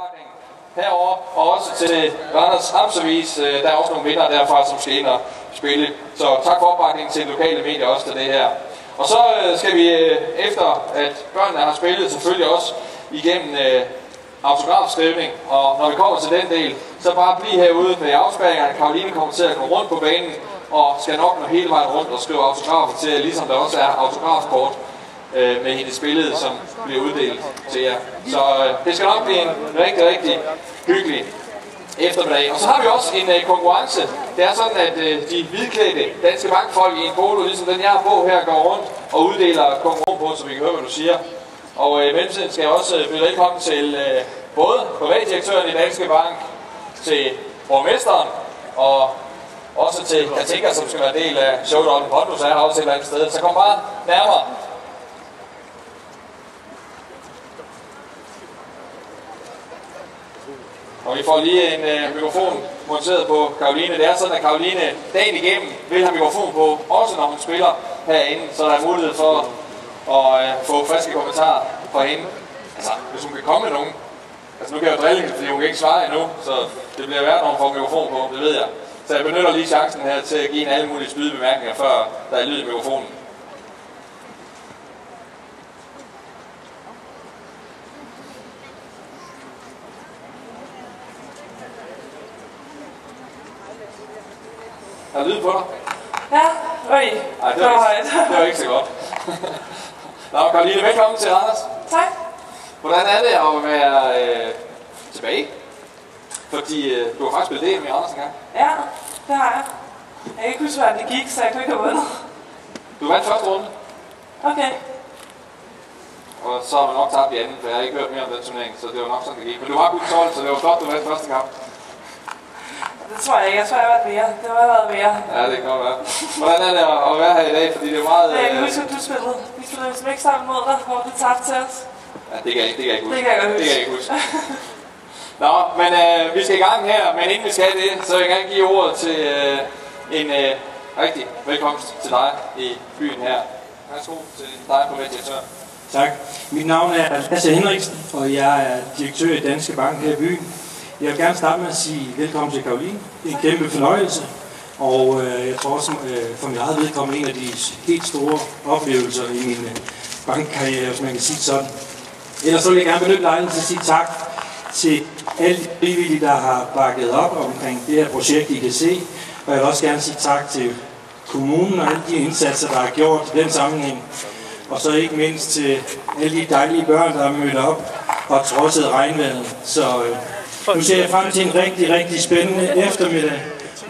opbakning herover og også til Randers Amtsavis. Øh, der er også nogle vinder derfra, som skal ind og spille. Så tak for opbakningen til lokale medier også til det her. Og så øh, skal vi øh, efter, at børnene har spillet, selvfølgelig også igennem autografskrivning. Og når vi kommer til den del, så bare blive herude med afspæringerne. Karoline kommer til at gå rundt på banen og skal nok nå hele vejen rundt og skrive autografer til, ligesom der også er autografkort øh, med hendes billede, som bliver uddelt til jer. Så øh, det skal nok blive en rigtig, rigtig hyggelig eftermiddag. Og så har vi også en øh, konkurrence. Det er sådan, at øh, de hvidklædte danske bankfolk i en polo, ligesom den jeg har på her, går rundt og uddeler konkurrence på, så vi kan høre, hvad du siger. Og øh, i mellemtiden skal jeg også øh, byde velkommen til øh, både privatdirektøren i Danske Bank, til borgmesteren og også til Katinka, som skal være en del af showet. Pondus er her også et eller andet sted. Så kom bare nærmere. Og vi får lige en øh, mikrofon monteret på Karoline. Det er sådan, at Karoline dagen igennem vil have mikrofon på, også når hun spiller herinde, så der er mulighed for at øh, få friske kommentarer fra hende. Altså, hvis hun kan komme med nogen. Altså, nu kan jeg jo drille hende, fordi hun kan ikke svare endnu, så det bliver værd, når hun får mikrofon på, det ved jeg. Så jeg benytter lige chancen her til at give en alle mulige spydebemærkninger, før der er lyd i mikrofonen. Er der lyd på dig? Ja, øj, Nej, det var ikke, det var ikke så godt. Nå, Karoline, velkommen til Randers. Tak. Hvordan er det at være øh, tilbage? Fordi øh, du har faktisk spillet DM i Randers engang. Ja, det har jeg. Jeg kan ikke huske, hvordan det gik, så jeg kunne ikke have vundet. Du vandt første runde, Okay. og så har man nok tabt i anden, for jeg har ikke hørt mere om den turnering, så det var nok sådan, det gik. Men du var kun 12, så det var flot, du vandt første kamp. Det tror jeg ikke. Jeg tror, jeg har været mere. Det har været mere. Ja, det kan godt være. Hvordan er det at være her i dag? Fordi det er meget... Jeg kan huske, at du spillede. Vi spillede ligesom ikke sammen mod dig, hvor du tabte til os. ja, det kan jeg ikke, det kan jeg ikke huske. Det kan jeg godt Det kan jeg ikke huske. Nå, men øh, vi skal i gang her, men inden vi skal det, så vil jeg gerne give ordet til øh, en øh, rigtig velkomst til dig i byen her. Værsgo til dig på mediatør. Tak. Mit navn er Lasse Henriksen, og jeg er direktør i Danske Bank her i byen. Jeg vil gerne starte med at sige velkommen til Karoline. Det er en kæmpe fornøjelse, og øh, jeg tror også øh, for mit eget vedkommende en af de helt store oplevelser i min øh, bankkarriere, hvis man kan sige sådan. Ellers så vil jeg gerne benytte lejligheden til at sige tak til alle de frivillige, der har bakket op omkring det her projekt, I kan se. Og jeg vil også gerne sige tak til kommunen og alle de indsatser, der har gjort i den sammenhæng. Og så ikke mindst til alle de dejlige børn, der har mødt op og trodset regnvejret. Så øh, nu ser jeg frem til en rigtig, rigtig spændende eftermiddag,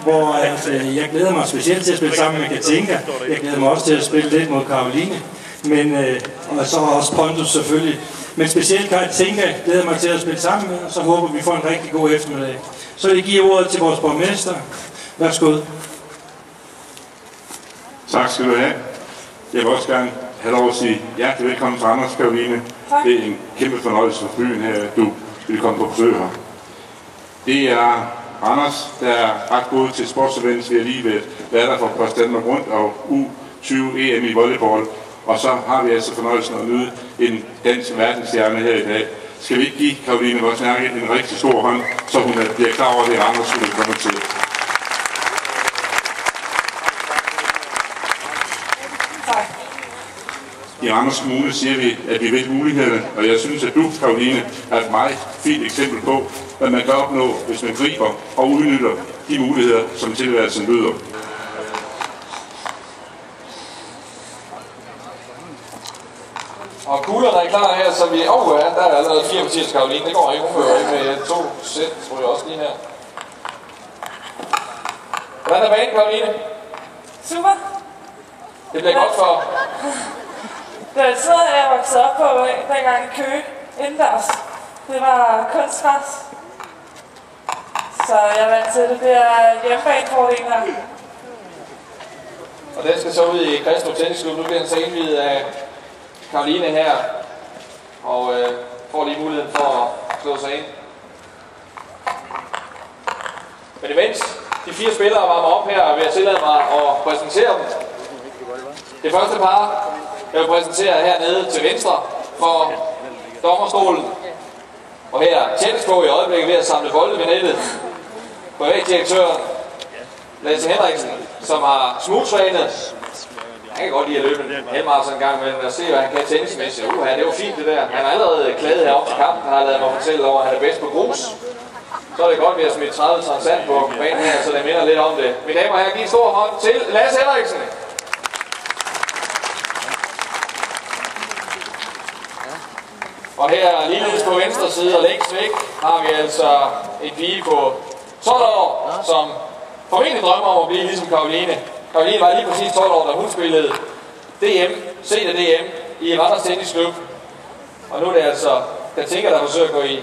hvor at, øh, jeg glæder mig specielt til at spille sammen med Katinka. Jeg glæder mig også til at spille lidt mod Karoline. Men, øh, og så også Pondus selvfølgelig. Men specielt Katinka glæder mig til at spille sammen med, og så håber vi får en rigtig god eftermiddag. Så vil jeg give ordet til vores borgmester. Værsgo. Tak skal du have. Jeg vil også gerne have lov at sige hjertelig velkommen til Anders, Karoline. Tak. Det er en kæmpe fornøjelse for byen her, at du vil komme på besøg her. Det er Anders, der er ret god til sportsevents. Vi har lige været, der for Post Danmark rundt og U20 EM i volleyball. Og så har vi altså fornøjelsen at nyde en dansk verdensstjerne her i dag. Skal vi ikke give Karoline Vosnærke en rigtig stor hånd, så hun bliver klar over, at det er Anders, hun kommer til. I Randers Kommune siger vi, at vi ved mulighederne, og jeg synes, at du, Karoline, er et meget fint eksempel på, hvad man kan opnå, hvis man griber og udnytter de muligheder, som tilværelsen byder. Og kuglerne er klar her, så vi... Åh, oh, ja, der er allerede fire partier til Karoline. Det går ikke. Hun fører med to sæt, tror jeg også lige her. Hvordan er banen, Karoline? Super. Det bliver godt for... Det af så, jeg voksede op på øh, dengang i Køge indendørs. Det var kunstgræs. Så jeg er vant til det. Det er hjemmebanefordelen her. Og den skal så ud i Kristrup Tennisklub. Nu bliver den så indvidet af Karoline her. Og øh, får lige muligheden for at slå sig ind. Men imens de fire spillere varmer op her, vil jeg tillade mig at præsentere dem. Det første par, jeg vil præsentere hernede til venstre for dommerstolen. Og her er Tjens på i øjeblikket ved at samle bolde ved nettet. Privatdirektøren Lasse Henriksen, som har smugtrænet. Han kan godt lide at løbe en halvmarathon en gang, men at se, hvad han kan tennismæssigt. Uh, det var fint det der. Han har allerede klædet heroppe til kampen. Han har lavet mig fortælle over, at han er bedst på grus. Så er det godt, at vi har smidt 30 tons sand på banen her, så det minder lidt om det. Mine damer og herrer, giv en stor hånd til Lasse Henriksen. Og her ligeledes på venstre side og længst væk har vi altså en pige på 12 år, som formentlig drømmer om at blive ligesom Karoline. Karoline var lige præcis 12 år, da hun spillede DM, senior DM i Randers Tennisklub. Og nu er det altså Katinka, der forsøger at gå i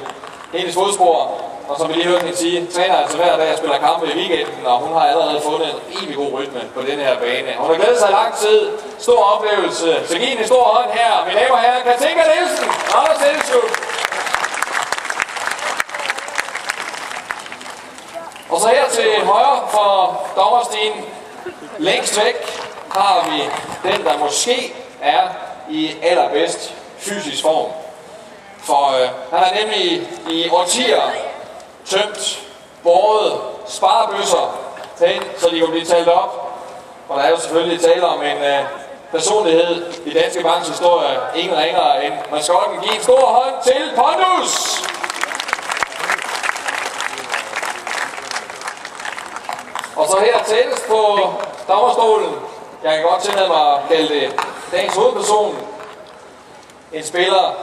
hendes fodspor. Og som vi lige hørte hende sige, træner altså hver dag og spiller kampe i weekenden, og hun har allerede fundet en rimelig god rytme på den her bane. Hun har glædet sig lang tid. Stor oplevelse. Så giv en stor hånd her. Mine damer og herrer, Katinka Nielsen, Anders Tennisklub. Og så her til højre for dommerstien, længst væk, har vi den, der måske er i allerbedst fysisk form. For øh, han har nemlig i årtier tømt, båret sparebøsser hen, så de kunne blive talt op. Og der er jo selvfølgelig tale om en øh, personlighed i Danske Banks historie, ingen ringere end maskotten. Giv en stor hånd til Pondus! Og så her tættest på dommerstolen, jeg kan godt tillade mig at kalde det dagens hovedperson, en spiller,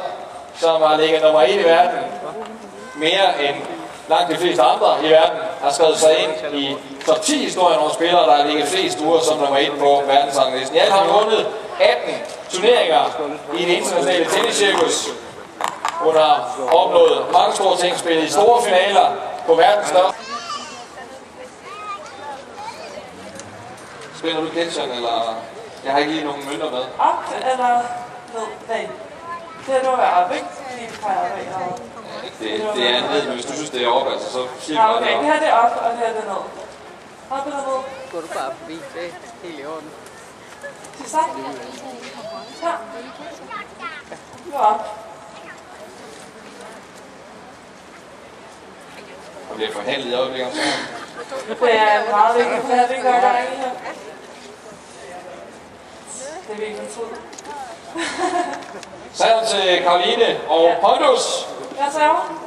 som har ligget nummer 1 i verden, mere end langt de fleste andre i verden, har skrevet sig ind i top 10 historien over spillere, der har ligget flest uger som nummer 1 på verdensranglisten. I alt har vundet 18 turneringer i en internationale tenniscirkus. Hun har opnået mange store ting, spillet i store finaler på verdens største. Spiller du ketchup, eller... Jeg har ikke lige nogen mønter med. Op eller ned? Nej. Det er nu jeg være vigtigt, fordi jeg det. Det, det er ned, men hvis du synes, det er altså, så siger Ja, du bare okay. Det her det er op, og det her det er ned. Op eller ned? Går du bare forbi, det er helt i orden. Til start. Ja. Nu op. Og det er forhandlet i øjeblikket. Så. Det er meget vigtigt, for det gør der ikke her. Det er virkelig tid. Salg til Karoline og Pondus. Jeg server.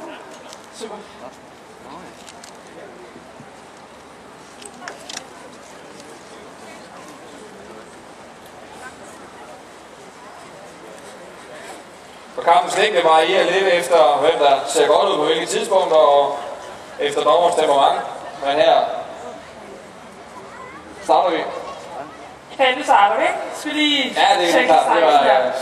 Super. Og kampens længde varierer lidt efter, hvem der ser godt ud på hvilke tidspunkter, og efter dommerens temperament. Men her starter vi. Kan du starte, ikke? Skal vi lige Ja, det er klart. Det var,